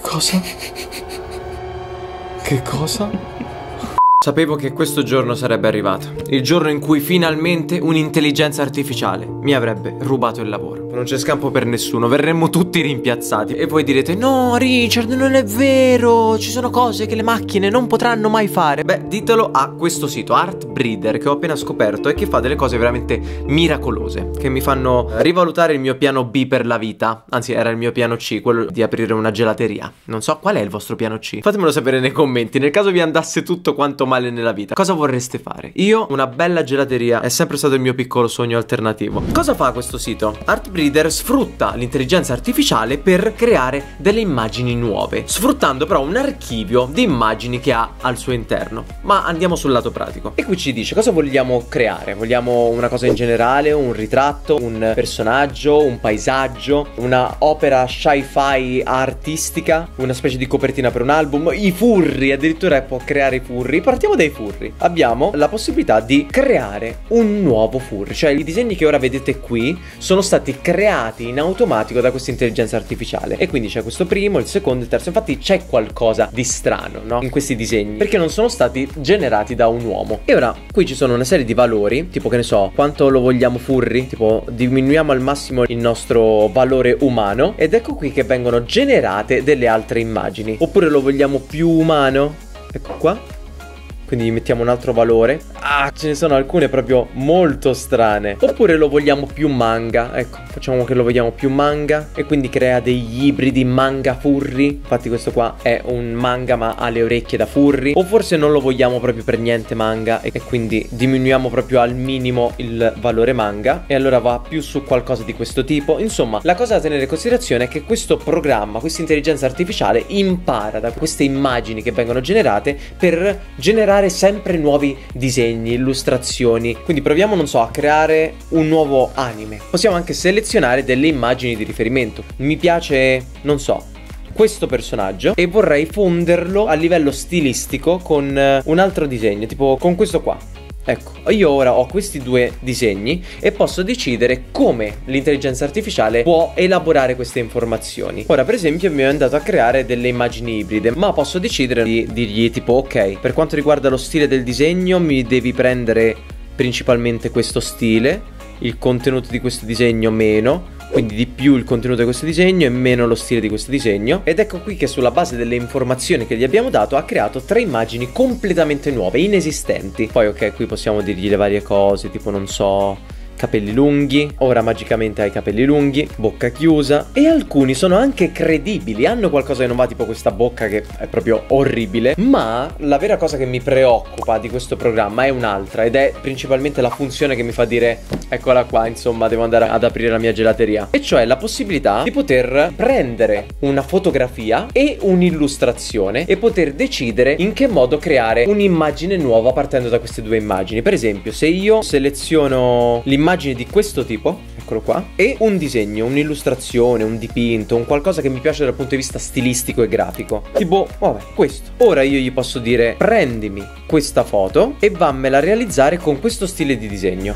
Cosa? Che cosa? Sapevo che questo giorno sarebbe arrivato. Il giorno in cui finalmente un'intelligenza artificiale mi avrebbe rubato il lavoro. Non c'è scampo per nessuno, verremmo tutti rimpiazzati. E voi direte: No, Richard, non è vero. Ci sono cose che le macchine non potranno mai fare. Beh, ditelo a questo sito, Art Breeder, che ho appena scoperto e che fa delle cose veramente miracolose. Che mi fanno rivalutare il mio piano B per la vita. Anzi, era il mio piano C, quello di aprire una gelateria. Non so qual è il vostro piano C. Fatemelo sapere nei commenti. Nel caso vi andasse tutto quanto male nella vita, cosa vorreste fare? Io, una bella gelateria, è sempre stato il mio piccolo sogno alternativo. Cosa fa questo sito? Artbreeder sfrutta l'intelligenza artificiale per creare delle immagini nuove, sfruttando però un archivio di immagini che ha al suo interno. Ma andiamo sul lato pratico. E qui ci dice cosa vogliamo creare. Vogliamo una cosa in generale, un ritratto, un personaggio, un paesaggio, una opera sci-fi artistica, una specie di copertina per un album, i furri, addirittura può creare i furri. Partiamo dai furri. Abbiamo la possibilità di creare un nuovo furry, cioè i disegni che ora vedete qui sono stati creati in automatico da questa intelligenza artificiale. E quindi c'è questo primo, il secondo, il terzo. Infatti c'è qualcosa di strano, no? In questi disegni, perché non sono stati generati da un uomo. E ora qui ci sono una serie di valori, tipo che ne so, quanto lo vogliamo furri, tipo diminuiamo al massimo il nostro valore umano ed ecco qui che vengono generate delle altre immagini. Oppure lo vogliamo più umano? Ecco qua quindi mettiamo un altro valore. Ah, ce ne sono alcune proprio molto strane. Oppure lo vogliamo più manga. Ecco, facciamo che lo vogliamo più manga. E quindi crea degli ibridi manga furri. Infatti questo qua è un manga ma ha le orecchie da furri. O forse non lo vogliamo proprio per niente manga. E quindi diminuiamo proprio al minimo il valore manga. E allora va più su qualcosa di questo tipo. Insomma, la cosa da tenere in considerazione è che questo programma, questa intelligenza artificiale, impara da queste immagini che vengono generate per generare sempre nuovi disegni, illustrazioni. Quindi proviamo, non so, a creare un nuovo anime. Possiamo anche selezionare delle immagini di riferimento. Mi piace, non so, questo personaggio e vorrei fonderlo a livello stilistico con eh, un altro disegno, tipo con questo qua. Ecco, io ora ho questi due disegni e posso decidere come l'intelligenza artificiale può elaborare queste informazioni. Ora, per esempio, mi è andato a creare delle immagini ibride, ma posso decidere di dirgli tipo, ok, per quanto riguarda lo stile del disegno, mi devi prendere principalmente questo stile, il contenuto di questo disegno meno, quindi di più il contenuto di questo disegno e meno lo stile di questo disegno. Ed ecco qui che sulla base delle informazioni che gli abbiamo dato ha creato tre immagini completamente nuove, inesistenti. Poi ok, qui possiamo dirgli le varie cose, tipo non so capelli lunghi, ora magicamente hai capelli lunghi, bocca chiusa e alcuni sono anche credibili, hanno qualcosa che non va tipo questa bocca che è proprio orribile, ma la vera cosa che mi preoccupa di questo programma è un'altra ed è principalmente la funzione che mi fa dire eccola qua, insomma, devo andare ad aprire la mia gelateria, e cioè la possibilità di poter prendere una fotografia e un'illustrazione e poter decidere in che modo creare un'immagine nuova partendo da queste due immagini. Per esempio, se io seleziono l'immagine un'immagine di questo tipo, eccolo qua, e un disegno, un'illustrazione, un dipinto, un qualcosa che mi piace dal punto di vista stilistico e grafico. Tipo, vabbè, questo. Ora io gli posso dire prendimi questa foto e vammela a realizzare con questo stile di disegno.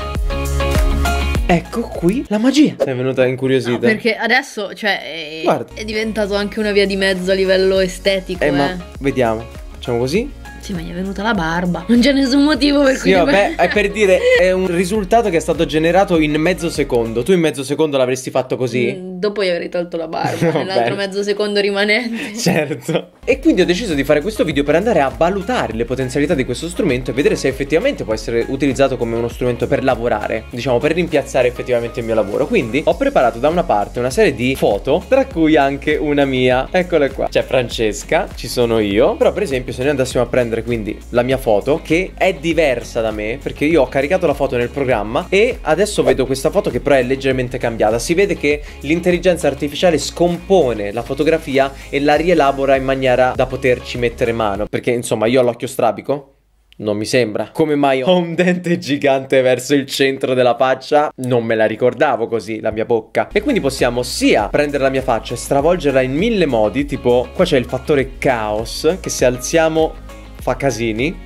Ecco qui la magia. Sei venuta incuriosita. No, perché adesso, cioè, è, è, diventato anche una via di mezzo a livello estetico. Eh, eh. ma vediamo. Facciamo così. Sì, ma gli è venuta la barba. Non c'è nessun motivo per cui. Sì, vabbè, è per dire, è un risultato che è stato generato in mezzo secondo. Tu in mezzo secondo l'avresti fatto così? Mm, dopo gli avrei tolto la barba, nell'altro mezzo secondo rimanente. Certo. E quindi ho deciso di fare questo video per andare a valutare le potenzialità di questo strumento e vedere se effettivamente può essere utilizzato come uno strumento per lavorare, diciamo, per rimpiazzare effettivamente il mio lavoro. Quindi ho preparato da una parte una serie di foto, tra cui anche una mia. Eccole qua. C'è Francesca, ci sono io. Però, per esempio, se noi andassimo a prendere quindi la mia foto che è diversa da me perché io ho caricato la foto nel programma e adesso vedo questa foto che però è leggermente cambiata. Si vede che l'intelligenza artificiale scompone la fotografia e la rielabora in maniera da poterci mettere mano perché insomma io ho l'occhio strabico non mi sembra. Come mai ho un dente gigante verso il centro della faccia? Non me la ricordavo così, la mia bocca. E quindi possiamo sia prendere la mia faccia e stravolgerla in mille modi, tipo qua c'è il fattore caos, che se alziamo fa casini.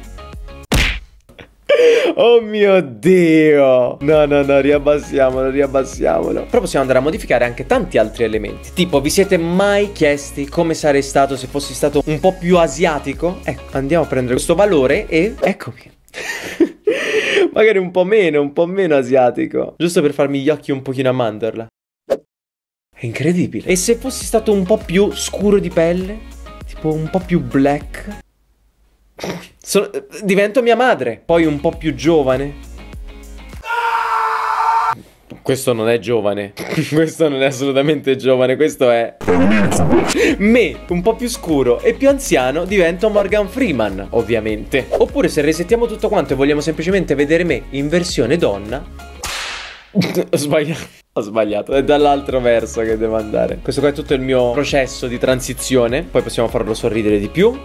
Oh mio dio! No, no, no, riabbassiamolo, riabbassiamolo. Però possiamo andare a modificare anche tanti altri elementi. Tipo, vi siete mai chiesti come sarei stato se fossi stato un po' più asiatico? Ecco, andiamo a prendere questo valore e eccomi. Magari un po' meno, un po' meno asiatico. Giusto per farmi gli occhi un pochino a mandorla. È incredibile. E se fossi stato un po' più scuro di pelle? Tipo un po' più black? So, divento mia madre. Poi un po' più giovane. Questo non è giovane. questo non è assolutamente giovane. Questo è. Me, un po' più scuro e più anziano, divento Morgan Freeman, ovviamente. Oppure se resettiamo tutto quanto e vogliamo semplicemente vedere me in versione donna. Ho sbagliato. Ho sbagliato, è dall'altro verso che devo andare. Questo qua è tutto il mio processo di transizione. Poi possiamo farlo sorridere di più.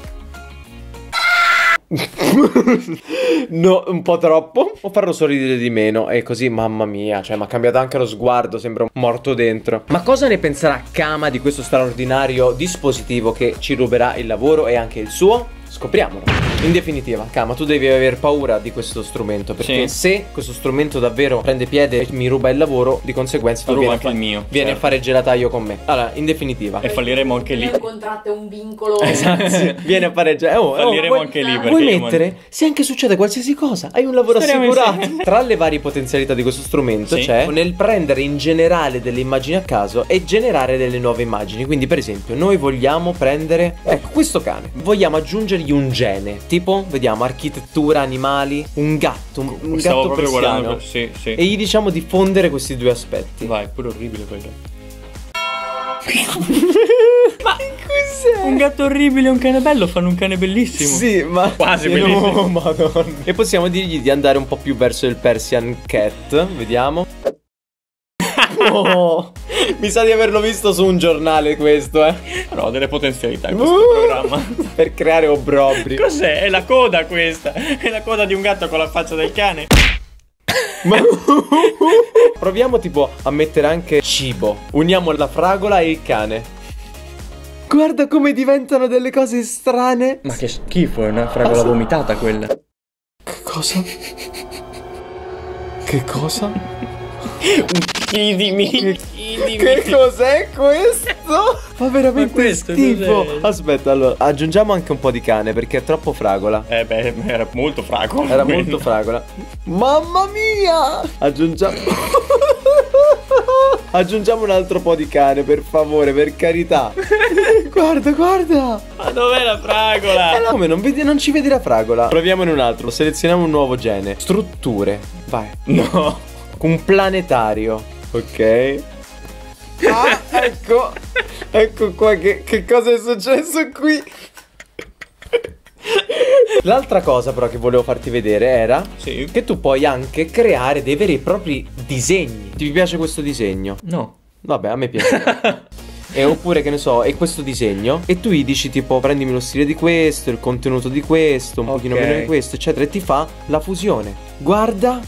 no, un po' troppo. O farlo sorridere di meno. E così, mamma mia, cioè, mi ha cambiato anche lo sguardo. Sembra morto dentro. Ma cosa ne penserà Kama di questo straordinario dispositivo che ci ruberà il lavoro e anche il suo? Scopriamolo. In definitiva, Kama, tu devi aver paura di questo strumento. Perché sì. se questo strumento davvero prende piede e mi ruba il lavoro, di conseguenza tu vieni, anche il mio, vieni certo. a fare gelataio con me. Allora, in definitiva. E falliremo anche lì. Un contratto è un vincolo. Esatto. sì. Vieni a fare gelataio. Oh, falliremo oh, anche lì. Vuoi mettere? Man... Se anche succede qualsiasi cosa, hai un lavoro Speriamo assicurato. Tra le varie potenzialità di questo strumento sì. c'è nel prendere in generale delle immagini a caso e generare delle nuove immagini. Quindi, per esempio, noi vogliamo prendere. Ecco, questo cane. Vogliamo aggiungergli un gene. Tipo, vediamo, architettura, animali, un gatto, un, un gatto proprio persiano. Sì, sì. E gli diciamo di fondere questi due aspetti. Vai, pure orribile quello. ma cos'è? Un gatto orribile e un cane bello fanno un cane bellissimo. Sì, ma quasi bellissimo. No, madonna. E possiamo dirgli di andare un po' più verso il Persian Cat. Vediamo. Oh, mi sa di averlo visto su un giornale questo, eh. Però ho delle potenzialità in questo uh, programma. Per creare obbrobri. Cos'è? È la coda questa. È la coda di un gatto con la faccia del cane. Ma proviamo tipo a mettere anche cibo. Uniamo la fragola e il cane. Guarda come diventano delle cose strane. Ma che schifo, è una fragola cosa? vomitata quella. Che cosa? Che cosa? Chiedimi. Chiedimi. Che cos'è questo? Fa veramente Ma questo schifo. Cos'è? Aspetta, allora, aggiungiamo anche un po' di cane perché è troppo fragola. Eh beh, era molto fragola. Era molto fragola. Mamma mia! Aggiungiamo Aggiungiamo un altro po' di cane, per favore, per carità. guarda, guarda. Ma dov'è la fragola? Eh, no, come non, vedi, non ci vedi la fragola? Proviamone un altro. Selezioniamo un nuovo gene. Strutture. Vai. No un planetario, ok? Ah, ecco, ecco qua che, che cosa è successo qui. L'altra cosa però che volevo farti vedere era sì. che tu puoi anche creare dei veri e propri disegni. Ti piace questo disegno? No. Vabbè, a me piace. e oppure che ne so, è questo disegno e tu gli dici tipo prendimi lo stile di questo, il contenuto di questo, un okay. pochino meno di questo, eccetera e ti fa la fusione. Guarda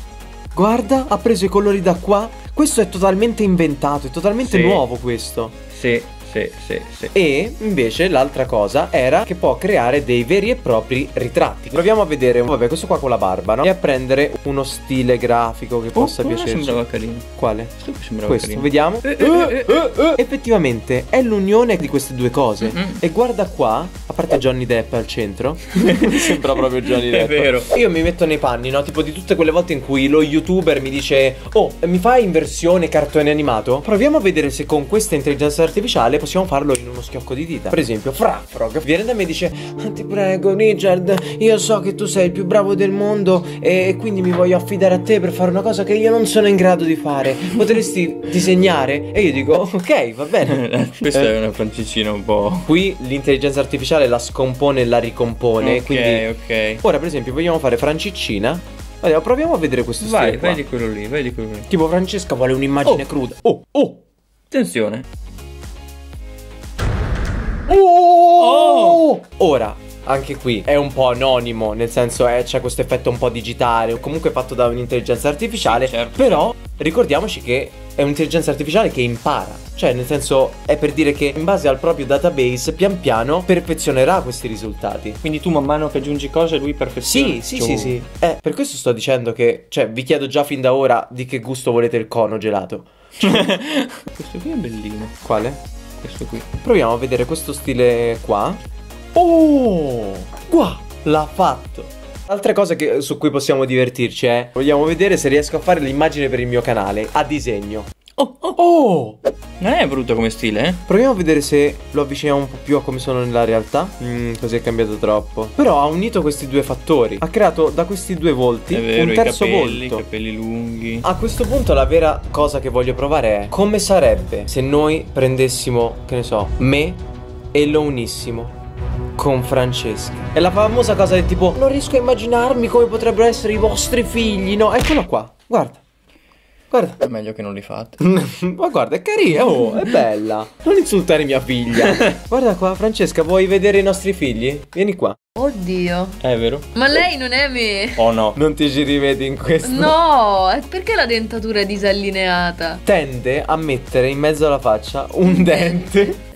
Guarda, ha preso i colori da qua. Questo è totalmente inventato, è totalmente sì. nuovo questo. Sì sì, sì, sì. E invece l'altra cosa era che può creare dei veri e propri ritratti. Proviamo a vedere, vabbè, questo qua con la barba, no? E a prendere uno stile grafico che oh, possa piacere. sembrava carino. Quale? sembrava questo, carino. vediamo. Eh, eh, eh, Effettivamente è l'unione di queste due cose. Mm-hmm. E guarda qua, a parte Johnny Depp al centro, sembra proprio Johnny Depp. È vero. Io mi metto nei panni, no? Tipo di tutte quelle volte in cui lo youtuber mi dice "Oh, mi fai in versione cartone animato?". Proviamo a vedere se con questa intelligenza artificiale possiamo farlo in uno schiocco di dita. Per esempio, Frafrog viene da me e dice: ah, Ti prego, Richard, io so che tu sei il più bravo del mondo e quindi mi voglio affidare a te per fare una cosa che io non sono in grado di fare. Potresti disegnare? E io dico: Ok, va bene. Questa eh. è una francesina un po'. Qui l'intelligenza artificiale la scompone e la ricompone. Ok, quindi... ok. Ora, per esempio, vogliamo fare Francicina. Allora, proviamo a vedere questo Vai, vedi quello lì, vedi quello lì. Tipo Francesca vuole un'immagine oh. cruda. Oh, oh. Attenzione. Oh! Ora, anche qui è un po' anonimo, nel senso è, c'è questo effetto un po' digitale, comunque fatto da un'intelligenza artificiale, certo. però ricordiamoci che è un'intelligenza artificiale che impara Cioè, nel senso, è per dire che in base al proprio database, pian piano perfezionerà questi risultati. Quindi tu man mano che aggiungi cose, lui perfeziona. Sì, sì, sì, sì. Eh, per questo sto dicendo che, cioè, vi chiedo già fin da ora di che gusto volete il cono gelato. questo qui è bellino. Quale? Questo qui. Proviamo a vedere questo stile qua. Oh! Qua! L'ha fatto! Altre cose che, su cui possiamo divertirci è Vogliamo vedere se riesco a fare l'immagine per il mio canale A disegno Oh, oh, oh! Non è brutto come stile, eh? Proviamo a vedere se lo avviciniamo un po' più a come sono nella realtà. Mm, così è cambiato troppo. Però ha unito questi due fattori. Ha creato da questi due volti vero, un terzo i capelli, volto. I capelli lunghi. A questo punto la vera cosa che voglio provare è come sarebbe se noi prendessimo, che ne so, me e lo unissimo con Francesca. È la famosa cosa del tipo non riesco a immaginarmi come potrebbero essere i vostri figli, no? Eccolo qua. Guarda. Guarda. È meglio che non li fate. Ma guarda, è carina, oh, è bella. Non insultare mia figlia. guarda qua, Francesca, vuoi vedere i nostri figli? Vieni qua. Oddio. È vero? Ma lei non è me. Oh no. Non ti ci rivedi in questo? No, perché la dentatura è disallineata? Tende a mettere in mezzo alla faccia un dente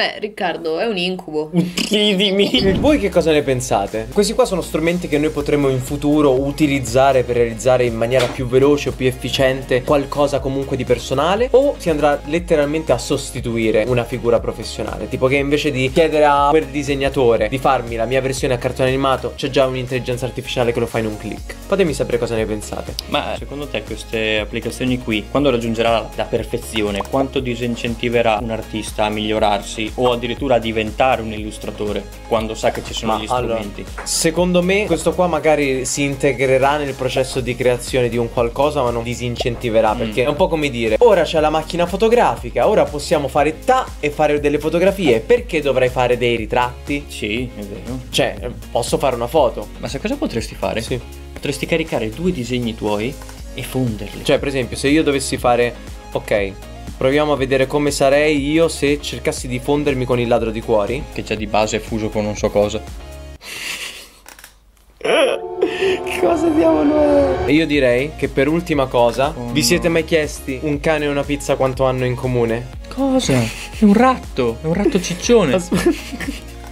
beh, Riccardo, è un incubo. Uccidimi. Voi che cosa ne pensate? Questi qua sono strumenti che noi potremmo in futuro utilizzare per realizzare in maniera più veloce o più efficiente qualcosa comunque di personale o si andrà letteralmente a sostituire una figura professionale? Tipo che invece di chiedere a quel disegnatore di farmi la mia versione a cartone animato, c'è già un'intelligenza artificiale che lo fa in un click. Fatemi sapere cosa ne pensate. Ma secondo te queste applicazioni qui, quando raggiungerà la perfezione, quanto disincentiverà un artista a migliorarsi? O addirittura a diventare un illustratore quando sa che ci sono Ma gli strumenti. Allora, secondo me questo qua magari si integrerà nel processo di creazione di un qualcosa ma non disincentiverà mm. perché è un po' come dire ora c'è la macchina fotografica, ora possiamo fare ta e fare delle fotografie, perché dovrei fare dei ritratti? Sì, è vero. Cioè, posso fare una foto. Ma sai cosa potresti fare? Sì. Potresti caricare due disegni tuoi e fonderli. Cioè, per esempio, se io dovessi fare ok, Proviamo a vedere come sarei io se cercassi di fondermi con il ladro di cuori. Che già di base è fuso con non so cosa. che cosa diavolo è? E io direi che per ultima cosa, oh vi siete mai chiesti un cane e una pizza quanto hanno in comune? Cosa? È un ratto, è un ratto ciccione.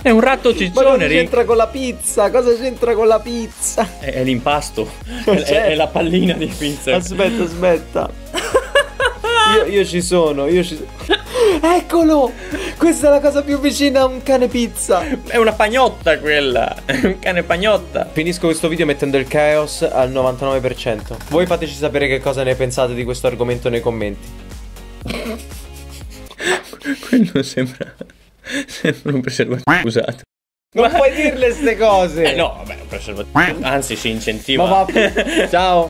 È un ratto ciccione. Ma cosa c'entra con la pizza? Cosa c'entra con la pizza? È, è l'impasto. È, è, la pallina di pizza. Aspetta, aspetta. Io, io ci sono, io ci sono. Eccolo! Questa è la cosa più vicina a un cane pizza. È una pagnotta quella. È un cane pagnotta. Finisco questo video mettendo il chaos al 99%. Voi fateci sapere che cosa ne pensate di questo argomento nei commenti. Quello sembra. Sembra un preservativo usato. Non puoi dirle queste cose. Eh no, vabbè, un preservativo. Anzi, si incentiva. Ma va. Ciao.